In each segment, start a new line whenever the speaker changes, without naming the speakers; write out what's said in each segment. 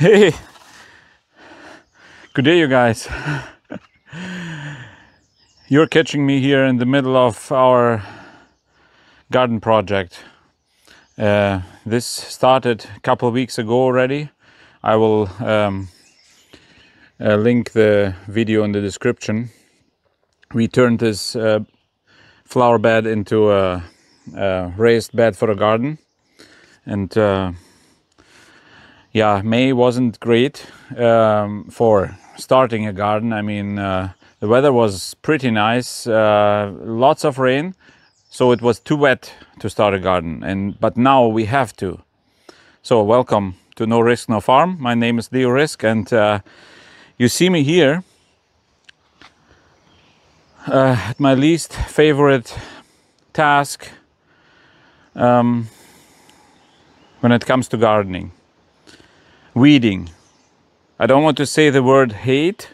Hey, good day, you guys. You're catching me here in the middle of our garden project. Uh, this started a couple of weeks ago already. I will um, uh, link the video in the description. We turned this uh, flower bed into a, a, raised bed for a garden, and uh, yeah, May wasn't great um, for starting a garden. I mean, uh, the weather was pretty nice, uh, lots of rain, so it was too wet to start a garden. And but now we have to. So welcome to No Risk No Farm. My name is Leo Risk, and uh, you see me here uh, at my least favorite task um, when it comes to gardening weeding. I don't want to say the word hate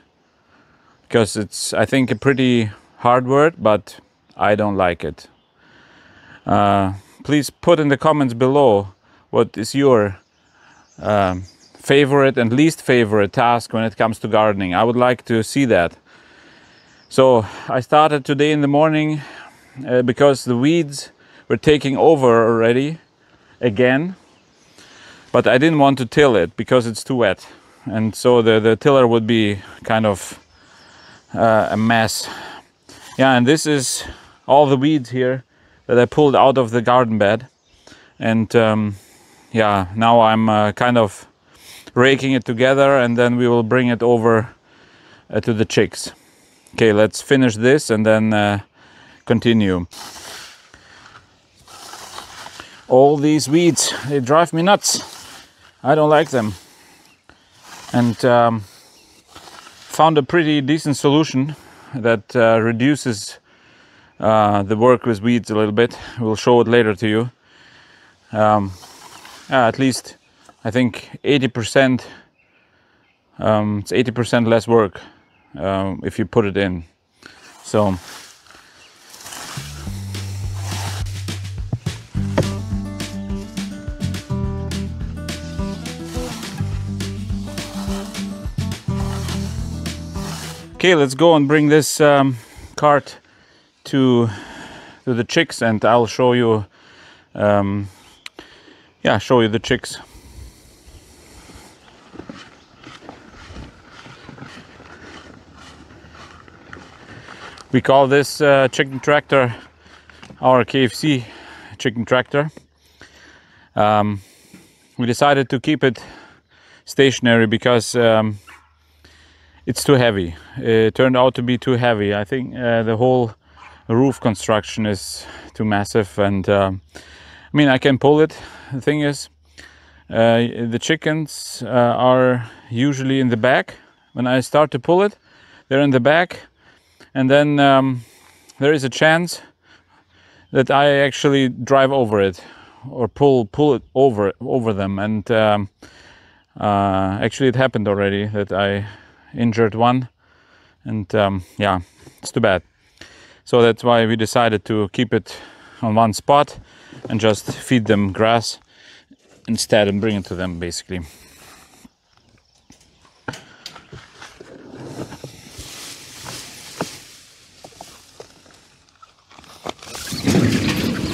because it's, I think, a pretty hard word, but I don't like it. Uh, please put in the comments below what is your um, favorite and least favorite task when it comes to gardening. I would like to see that. So I started today in the morning uh, because the weeds were taking over already again. But I didn't want to till it because it's too wet. And so the, the tiller would be kind of uh, a mess. Yeah, and this is all the weeds here that I pulled out of the garden bed. And um, yeah, now I'm uh, kind of raking it together and then we will bring it over uh, to the chicks. Okay, let's finish this and then uh, continue. All these weeds, they drive me nuts. I don't like them. And um, found a pretty decent solution that uh, reduces uh, the work with weeds a little bit. We'll show it later to you. Um, at least I think 80%, um, it's 80% less work um, if you put it in. So Okay, let's go and bring this um, cart to to the chicks, and I'll show you. Um, yeah, show you the chicks. We call this uh, chicken tractor our KFC chicken tractor. Um, we decided to keep it stationary because um, it's too heavy. It turned out to be too heavy. I think uh, the whole roof construction is too massive, and uh, I mean I can pull it. The thing is, uh, the chickens uh, are usually in the back. When I start to pull it, they're in the back, and then um, there is a chance that I actually drive over it or pull pull it over over them. And um, uh, actually, it happened already that I injured one, and um, yeah, it's too bad. So that's why we decided to keep it on one spot and just feed them grass instead and bring it to them basically.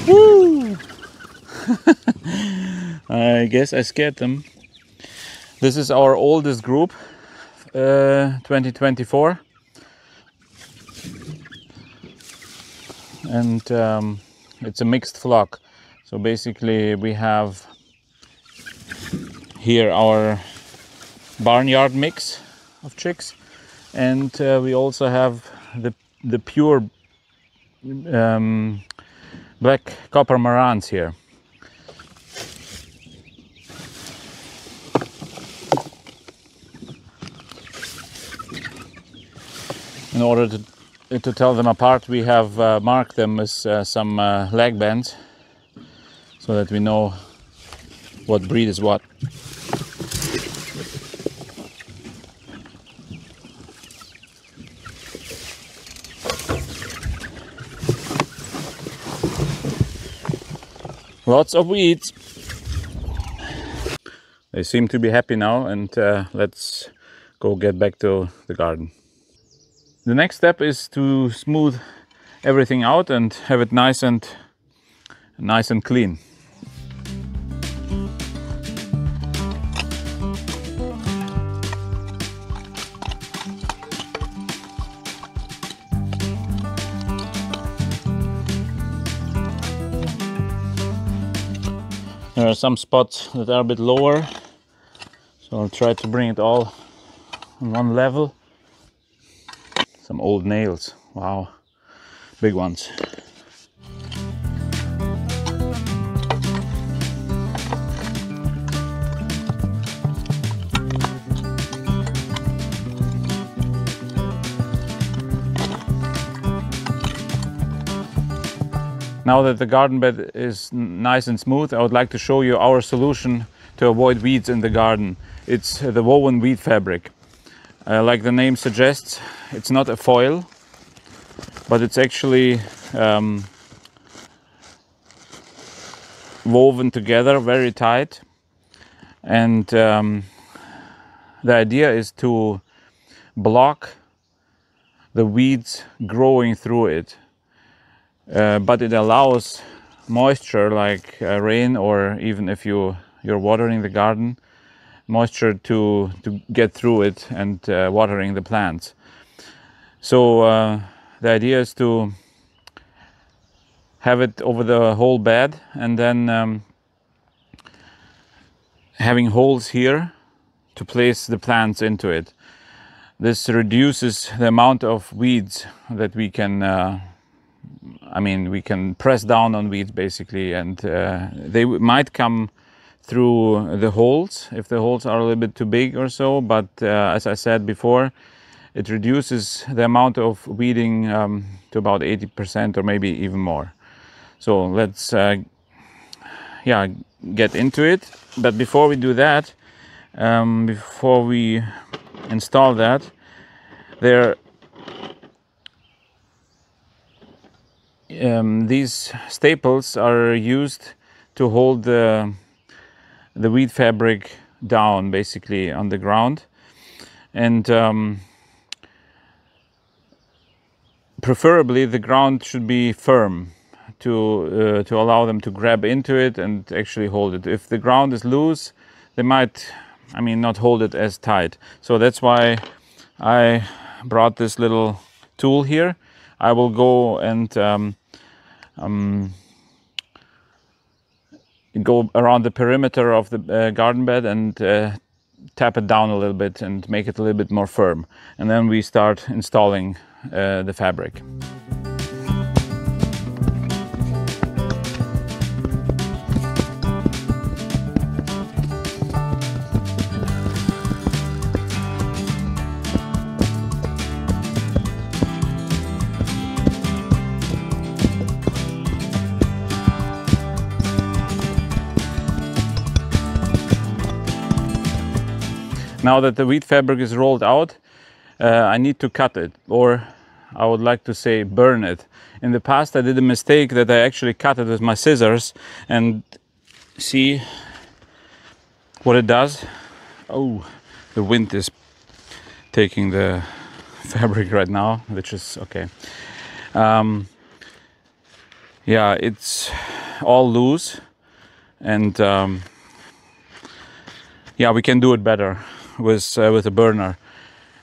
Woo! I guess I scared them. This is our oldest group, 2024. And um, it's a mixed flock. So basically, we have here our barnyard mix of chicks, and uh, we also have the the pure um, black copper marans here. In order to, to tell them apart, we have uh, marked them with uh, some uh, leg bands so that we know what breed is what. Lots of weeds. They seem to be happy now, and uh, let's go get back to the garden. The next step is to smooth everything out and have it nice and nice and clean. There are some spots that are a bit lower, so I'll try to bring it all on one level. Some old nails, wow, big ones. Now that the garden bed is nice and smooth, I would like to show you our solution to avoid weeds in the garden. It's the woven weed fabric. Uh, like the name suggests, it's not a foil, but it's actually um, woven together very tight. And um, the idea is to block the weeds growing through it uh, but it allows moisture like uh, rain or even if you you're watering the garden moisture to to get through it and uh, watering the plants. So uh, the idea is to have it over the whole bed and then um, having holes here to place the plants into it. This reduces the amount of weeds that we can uh, I mean, we can press down on weeds basically, and uh, they might come through the holes if the holes are a little bit too big or so. But uh, as I said before, it reduces the amount of weeding um, to about 80% or maybe even more. So let's, uh, yeah, get into it. But before we do that, um, before we install that, there um, these staples are used to hold the, the weed fabric down basically on the ground. And um, preferably the ground should be firm to uh, to allow them to grab into it and actually hold it. If the ground is loose they might I mean not hold it as tight. So that's why I brought this little tool here. I will go and um, um, go around the perimeter of the uh, garden bed and uh, tap it down a little bit and make it a little bit more firm. And then we start installing uh, the fabric. Now that the weed fabric is rolled out, uh, I need to cut it, or I would like to say burn it. In the past, I did a mistake that I actually cut it with my scissors and see what it does. Oh, the wind is taking the fabric right now, which is okay. Um, yeah, it's all loose and um, yeah, we can do it better with uh, with a burner.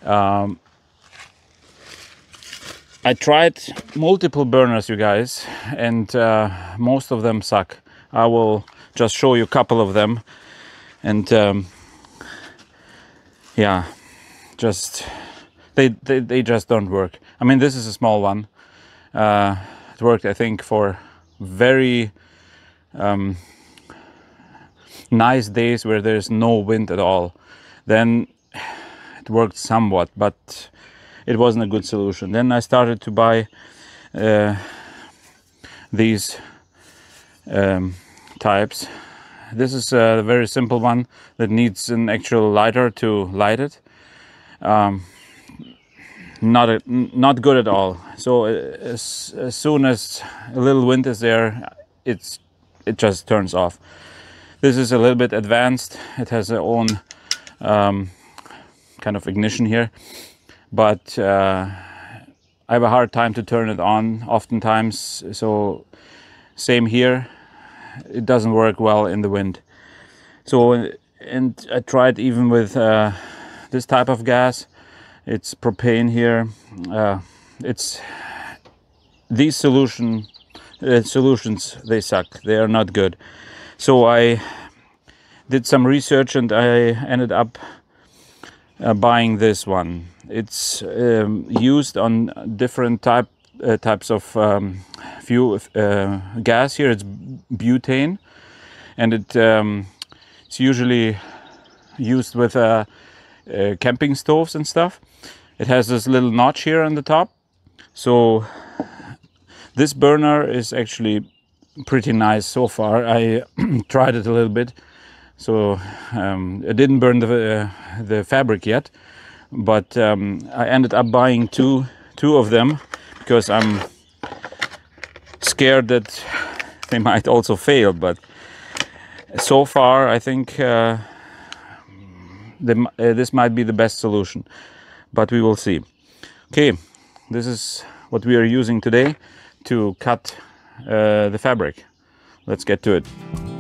Um, I tried multiple burners, you guys, and uh, most of them suck. I will just show you a couple of them, and um, yeah, just they, they they just don't work. I mean, this is a small one. Uh, it worked, I think, for very um, nice days where there's no wind at all then it worked somewhat, but it wasn't a good solution. Then I started to buy uh, these um, types. This is a very simple one that needs an actual lighter to light it. Um, not a, not good at all. So uh, as, as soon as a little wind is there, it's it just turns off. This is a little bit advanced. It has its own um, kind of ignition here, but uh, I have a hard time to turn it on oftentimes. So same here. It doesn't work well in the wind. So and I tried even with uh, this type of gas. It's propane here. Uh, it's these solution uh, solutions they suck. They are not good. So I did some research and I ended up uh, buying this one. It's um, used on different type uh, types of um, fuel uh, gas. Here it's butane, and it um, it's usually used with uh, uh, camping stoves and stuff. It has this little notch here on the top, so this burner is actually pretty nice so far. I tried it a little bit, so um, it didn't burn the uh, the fabric yet, but um, I ended up buying two two of them because I'm scared that they might also fail. But so far, I think uh, uh, this might be the best solution, but we will see. Okay, this is what we are using today to cut uh, the fabric. Let's get to it.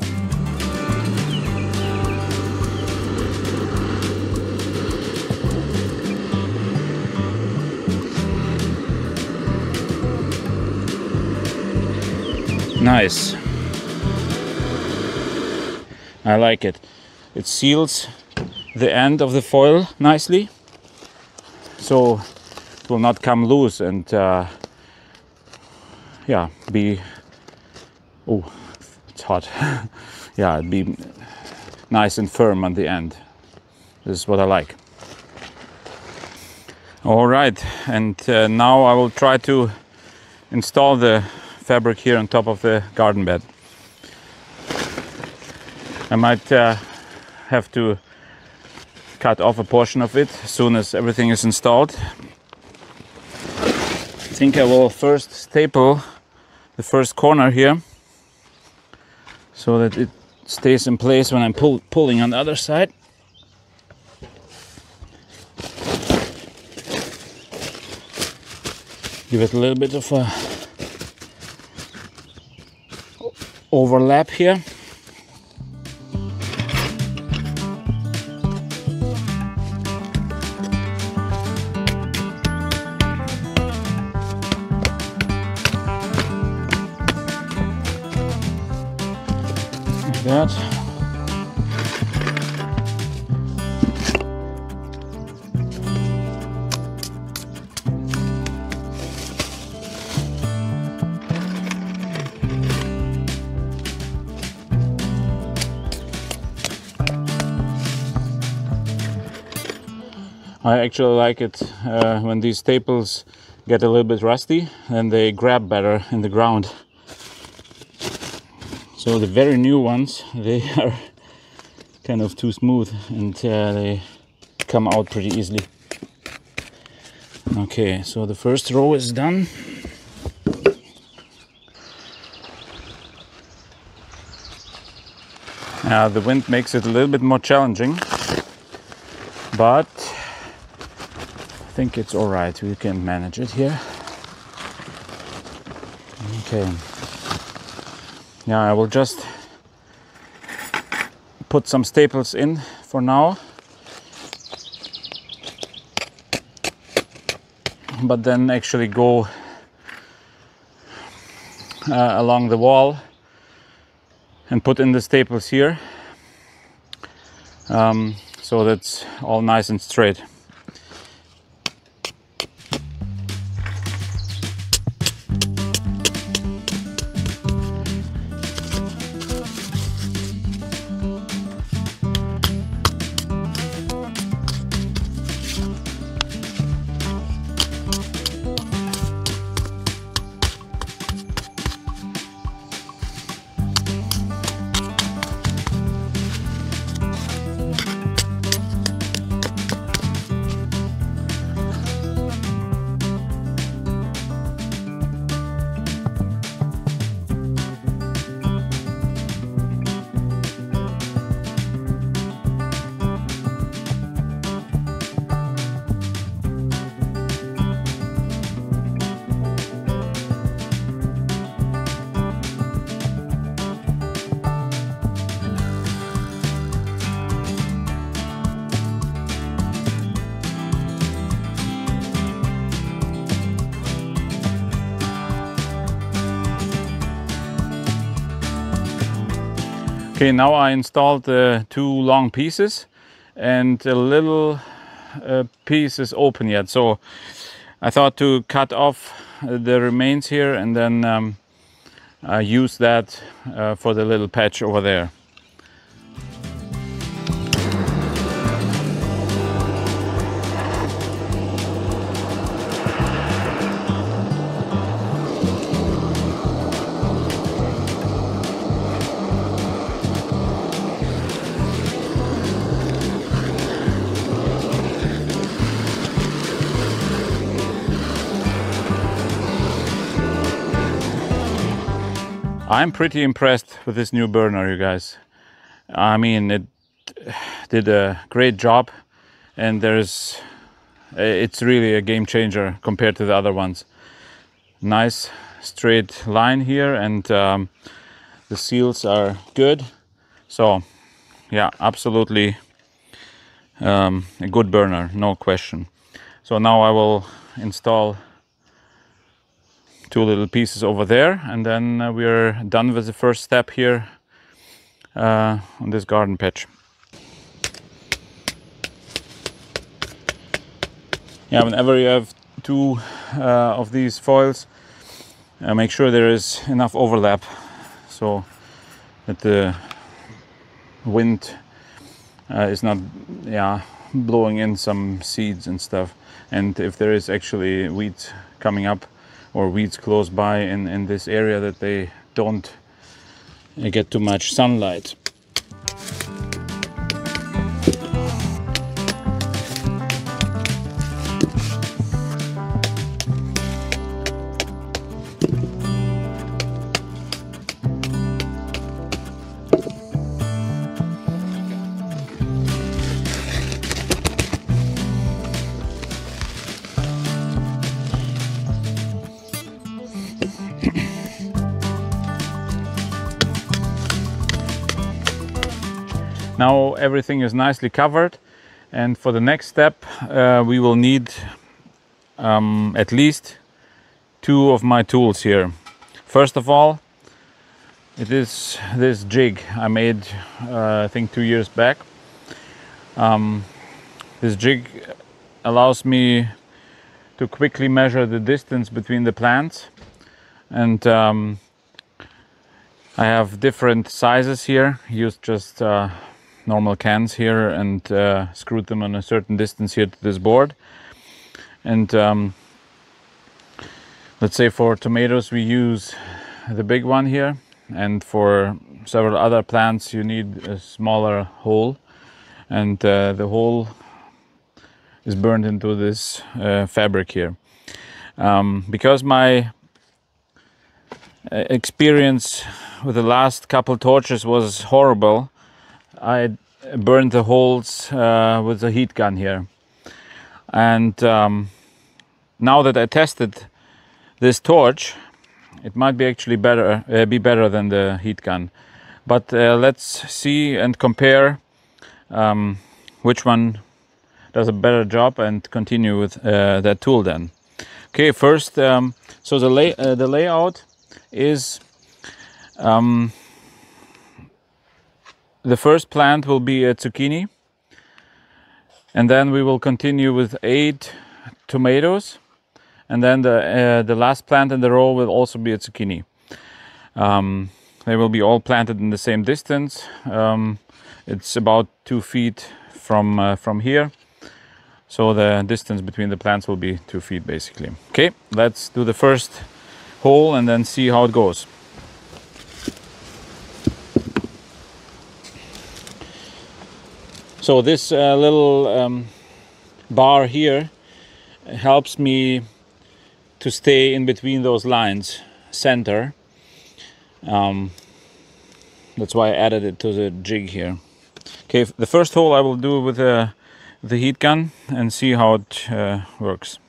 Nice. I like it. It seals the end of the foil nicely so it will not come loose and uh, yeah be oh it's hot yeah be nice and firm on the end this is what I like all right and uh, now I will try to install the fabric here on top of the garden bed I might uh, have to cut off a portion of it as soon as everything is installed. I think I will first staple the first corner here so that it stays in place when I'm pull pulling on the other side. Give it a little bit of a overlap here. that. I actually like it uh, when these staples get a little bit rusty and they grab better in the ground. So the very new ones, they are kind of too smooth and uh, they come out pretty easily. Okay, so the first row is done. Now the wind makes it a little bit more challenging, but think it's all right. We can manage it here. Okay Now I will just put some staples in for now but then actually go uh, along the wall and put in the staples here um, so that's all nice and straight Okay, now I installed the two long pieces and a little uh, piece is open yet. So I thought to cut off the remains here and then um, uh, use that uh, for the little patch over there. I'm pretty impressed with this new burner, you guys. I mean, it did a great job, and there's it's really a game changer compared to the other ones. Nice straight line here, and um, the seals are good. So, yeah, absolutely um, a good burner, no question. So now I will install two little pieces over there and then uh, we're done with the first step here uh, on this garden patch. Yeah, whenever you have two uh, of these foils, uh, make sure there is enough overlap so that the wind uh, is not yeah blowing in some seeds and stuff and if there is actually weeds coming up or weeds close by in, in this area that they don't get too much sunlight. Now everything is nicely covered and for the next step uh, we will need um, at least two of my tools here. First of all, it is this jig I made uh, I think two years back. Um, this jig allows me to quickly measure the distance between the plants and um, I have different sizes here used just uh, normal cans here and uh, screwed them on a certain distance here to this board. And um, let's say for tomatoes we use the big one here and for several other plants you need a smaller hole and uh, the hole is burned into this uh, fabric here. Um, because my uh, experience with the last couple torches was horrible I burned the holes uh, with the heat gun here. And um, now that I tested this torch, it might be actually better, uh, be better than the heat gun. But uh, let's see and compare um, which one does a better job and continue with uh, that tool then. Okay, first, um, so the, lay, uh, the layout is um, the first plant will be a zucchini and then we will continue with eight tomatoes and then the uh, the last plant in the row will also be a zucchini. Um, they will be all planted in the same distance. Um, it's about two feet from uh, from here. So the distance between the plants will be two feet basically. Okay let's do the first hole and then see how it goes So this uh, little um, bar here helps me to stay in between those lines, center. Um, that's why I added it to the jig here. Okay, the first hole I will do with the, the heat gun and see how it uh, works.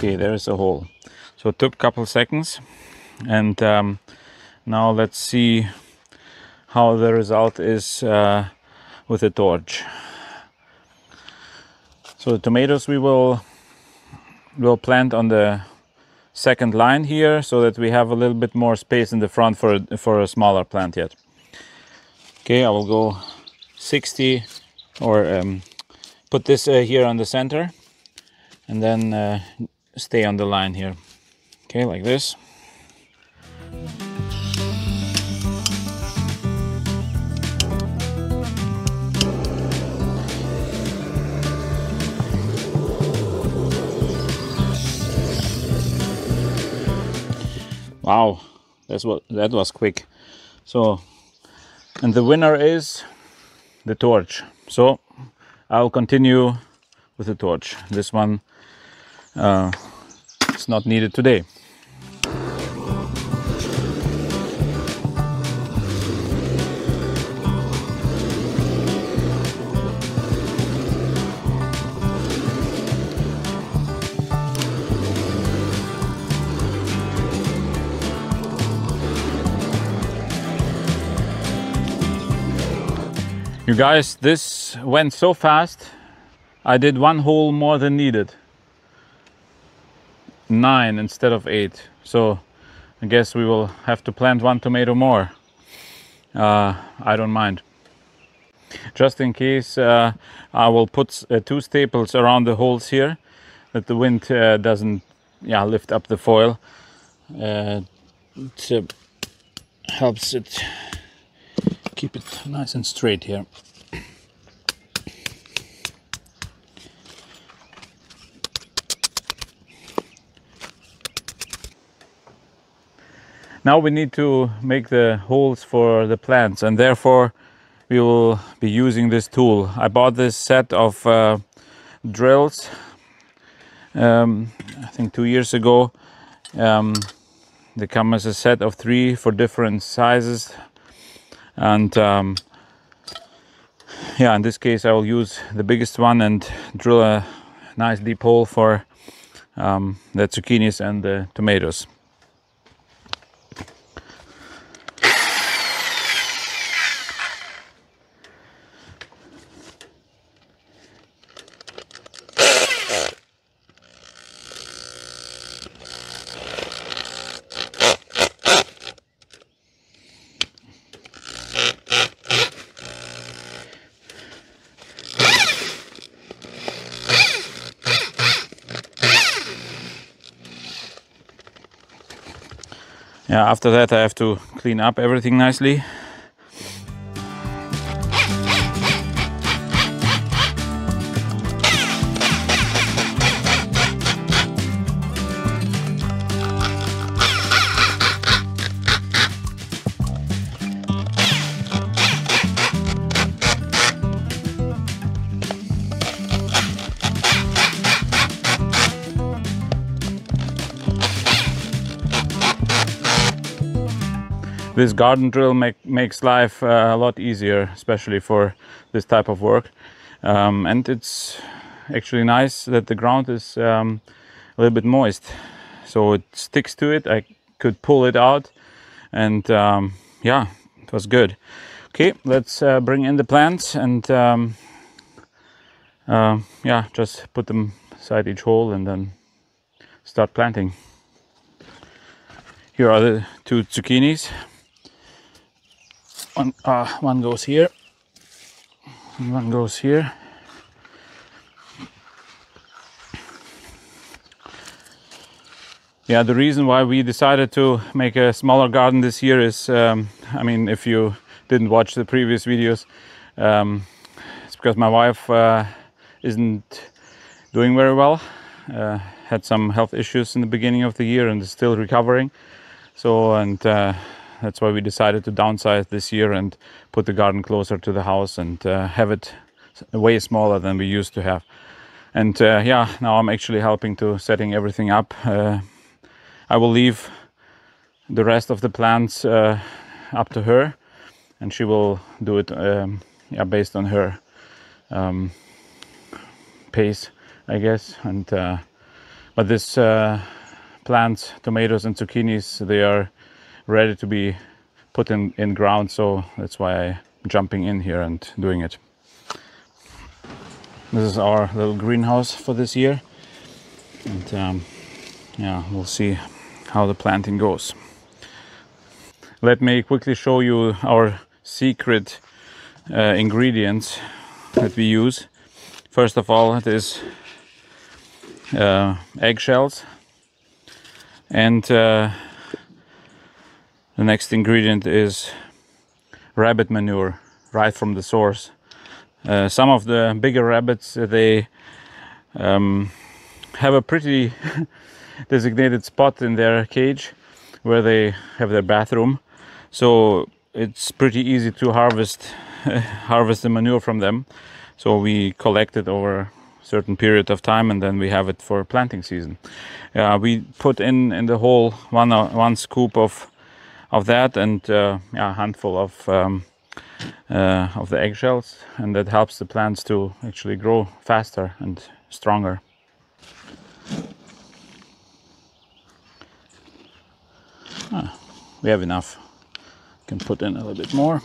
Okay, there's a hole. So it took a couple seconds, and um, now let's see how the result is uh, with the torch. So the tomatoes we will will plant on the second line here so that we have a little bit more space in the front for for a smaller plant yet. Okay, I will go 60 or um, put this uh, here on the center and then uh, stay on the line here. Okay, like this. Wow, that's what that was quick. So, and the winner is the torch. So, I'll continue with the torch. This one uh, is not needed today. You guys, this went so fast. I did one hole more than needed. Nine instead of eight. So I guess we will have to plant one tomato more. Uh, I don't mind. Just in case, uh, I will put uh, two staples around the holes here that the wind uh, doesn't yeah, lift up the foil. Uh, it uh, helps it keep it nice and straight here. Now we need to make the holes for the plants and therefore we will be using this tool. I bought this set of uh, drills um, I think two years ago. Um, they come as a set of three for different sizes and um, yeah in this case I will use the biggest one and drill a nice deep hole for um, the zucchinis and the tomatoes. After that I have to clean up everything nicely this garden drill make, makes life uh, a lot easier, especially for this type of work. Um, and it's actually nice that the ground is um, a little bit moist, so it sticks to it. I could pull it out, and um, yeah, it was good. Okay, let's uh, bring in the plants and um, uh, yeah, just put them inside each hole and then start planting. Here are the two zucchinis one uh, one goes here. One goes here. Yeah the reason why we decided to make a smaller garden this year is um, I mean if you didn't watch the previous videos um, it's because my wife uh, isn't doing very well. Uh, had some health issues in the beginning of the year and is still recovering. So and uh, that's why we decided to downsize this year and put the garden closer to the house and uh, have it way smaller than we used to have. And uh, yeah, now I'm actually helping to setting everything up. Uh, I will leave the rest of the plants uh, up to her, and she will do it um, yeah, based on her um, pace, I guess. And uh, but this uh, plants, tomatoes and zucchinis, they are ready to be put in, in ground. So that's why I'm jumping in here and doing it. This is our little greenhouse for this year. And um, yeah, we'll see how the planting goes. Let me quickly show you our secret uh, ingredients that we use. First of all, it is uh, eggshells and uh, the next ingredient is rabbit manure right from the source. Uh, some of the bigger rabbits uh, they um, have a pretty designated spot in their cage where they have their bathroom. So it's pretty easy to harvest harvest the manure from them. So we collect it over a certain period of time and then we have it for planting season. Uh, we put in in the whole one uh, one scoop of of that and uh, yeah, a handful of um, uh, of the eggshells and that helps the plants to actually grow faster and stronger. Ah, we have enough. Can put in a little bit more.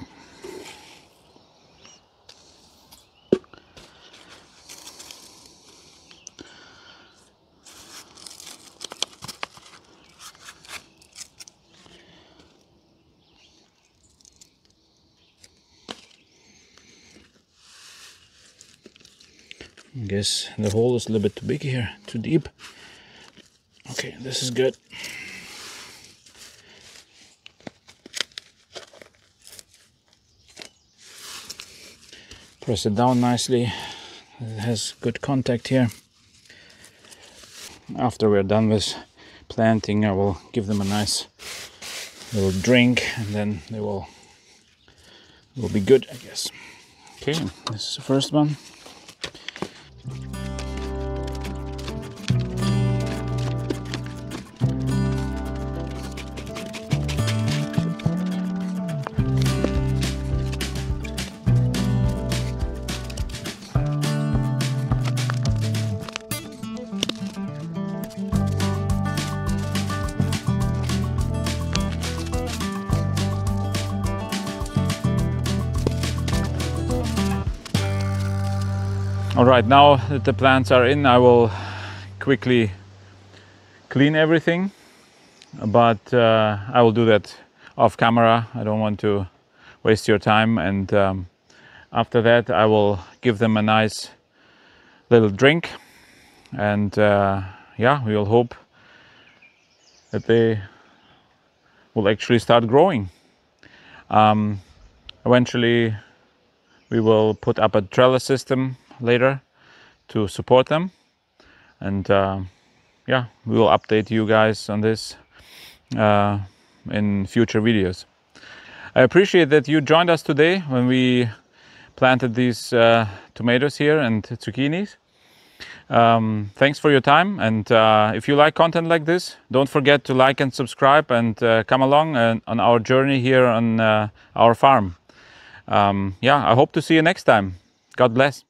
Guess the hole is a little bit too big here, too deep. Okay, this is good. Press it down nicely. It has good contact here. After we're done with planting, I will give them a nice little drink and then they will will be good, I guess. Okay, this is the first one. Thank you. All right, now that the plants are in, I will quickly clean everything, but uh, I will do that off camera. I don't want to waste your time. And um, after that, I will give them a nice little drink. And uh, yeah, we will hope that they will actually start growing. Um, eventually, we will put up a trellis system later to support them. And uh, yeah, we will update you guys on this uh, in future videos. I appreciate that you joined us today when we planted these uh, tomatoes here and zucchinis. Um, thanks for your time and uh, if you like content like this don't forget to like and subscribe and uh, come along uh, on our journey here on uh, our farm um, yeah i hope to see you next time god bless